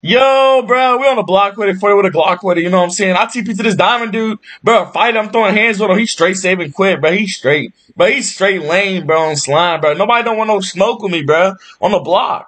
Yo, bro, we on the block with it, 40 with a Glock with it, you know what I'm saying? I TP to this diamond dude, bro, fight I'm throwing hands with him, He straight saving quit, bro, he straight. But he straight lane, bro, on slime, bro. Nobody don't want no smoke with me, bro, on the block.